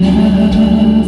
love.